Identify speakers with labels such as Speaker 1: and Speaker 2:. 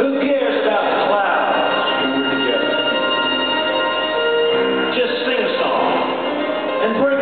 Speaker 1: Who cares about the clouds we're together? Just sing a song and break.